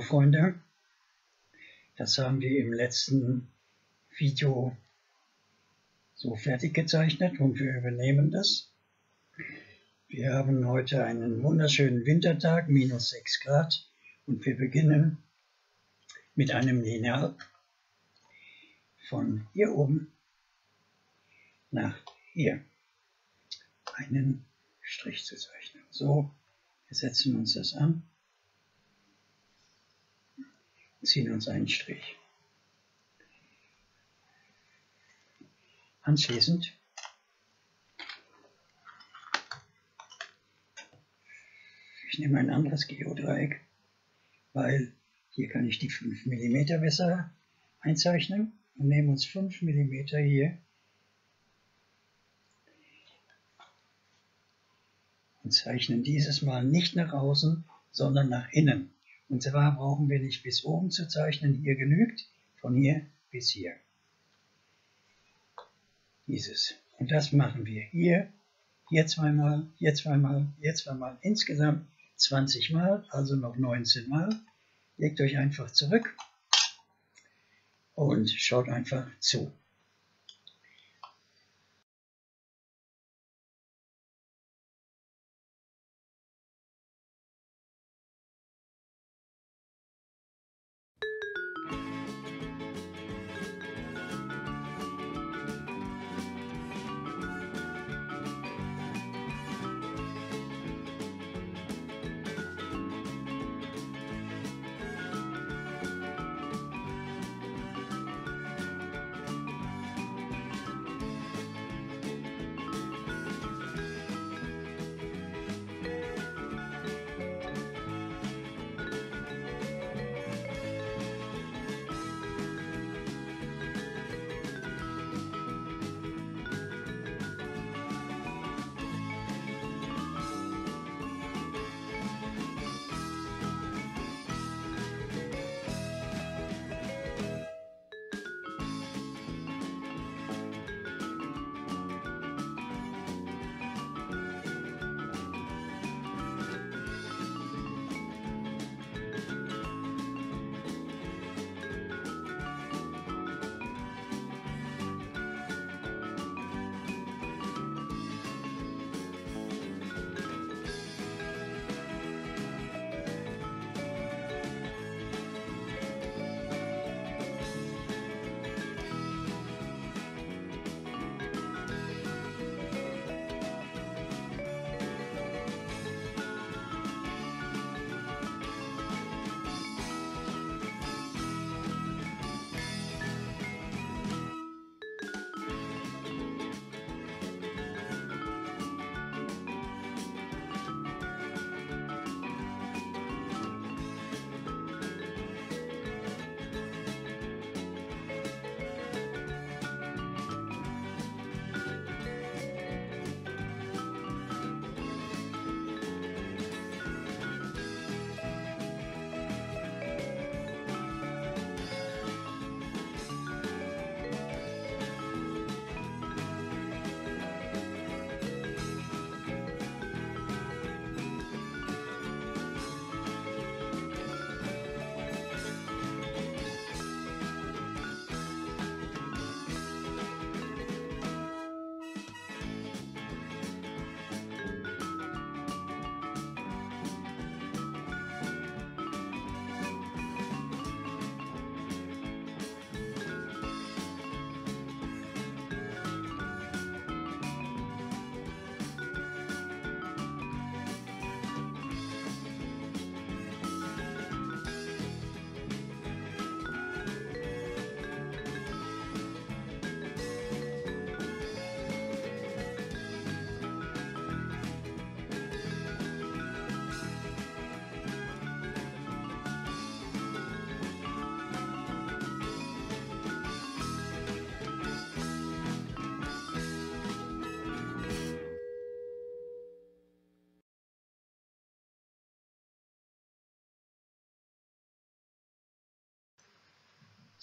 Freunde, das haben wir im letzten Video so fertig gezeichnet und wir übernehmen das. Wir haben heute einen wunderschönen Wintertag, minus 6 Grad und wir beginnen mit einem Lineal von hier oben nach hier einen Strich zu zeichnen. So, wir setzen uns das an ziehen uns einen Strich. Anschließend ich nehme ein anderes Geodreieck, weil hier kann ich die 5 mm besser einzeichnen und nehmen uns 5 mm hier und zeichnen dieses Mal nicht nach außen, sondern nach innen. Und zwar brauchen wir nicht bis oben zu zeichnen, hier genügt, von hier bis hier. Dieses. Und das machen wir hier, hier zweimal, hier zweimal, hier zweimal, insgesamt 20 Mal, also noch 19 Mal. Legt euch einfach zurück und schaut einfach zu.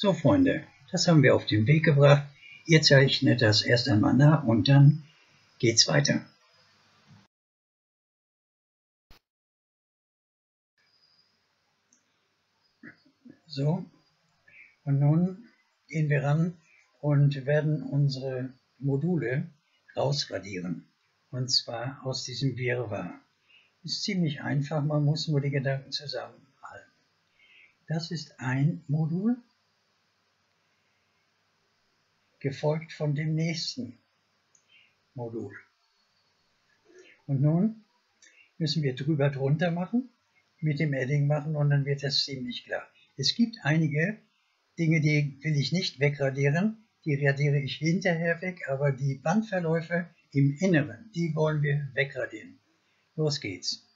So Freunde, das haben wir auf den Weg gebracht. Ihr zeichnet das erst einmal nach und dann geht's weiter. So, und nun gehen wir ran und werden unsere Module rausradieren. Und zwar aus diesem Wirrwarr. Ist ziemlich einfach, man muss nur die Gedanken zusammenhalten. Das ist ein Modul, gefolgt von dem nächsten Modul. Und nun müssen wir drüber drunter machen, mit dem Edding machen und dann wird das ziemlich klar. Es gibt einige Dinge, die will ich nicht wegradieren, die radiere ich hinterher weg, aber die Bandverläufe im Inneren, die wollen wir wegradieren. Los geht's.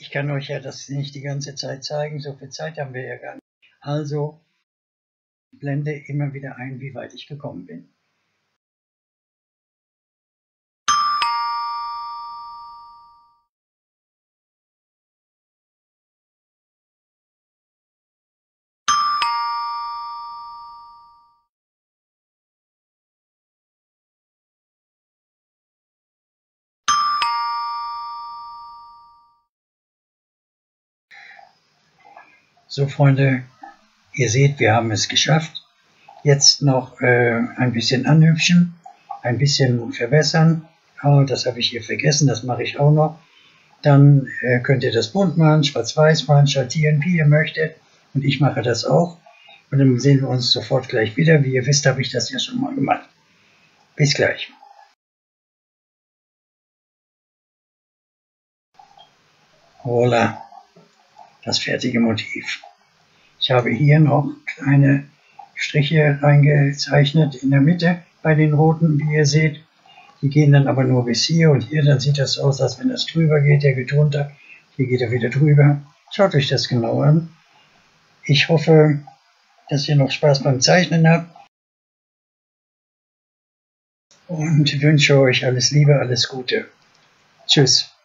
Ich kann euch ja das nicht die ganze Zeit zeigen, so viel Zeit haben wir ja gar nicht. Also blende immer wieder ein, wie weit ich gekommen bin. So, Freunde, ihr seht, wir haben es geschafft. Jetzt noch äh, ein bisschen anhübschen, ein bisschen verbessern. Oh, das habe ich hier vergessen, das mache ich auch noch. Dann äh, könnt ihr das bunt machen, schwarz-weiß machen, schattieren, wie ihr möchtet. Und ich mache das auch. Und dann sehen wir uns sofort gleich wieder. Wie ihr wisst, habe ich das ja schon mal gemacht. Bis gleich. Voila das fertige Motiv. Ich habe hier noch kleine Striche reingezeichnet in der Mitte bei den roten, wie ihr seht. Die gehen dann aber nur bis hier und hier, dann sieht das aus, als wenn das drüber geht, der geht runter, hier geht er wieder drüber. Schaut euch das genau an. Ich hoffe, dass ihr noch Spaß beim Zeichnen habt und wünsche euch alles Liebe, alles Gute. Tschüss.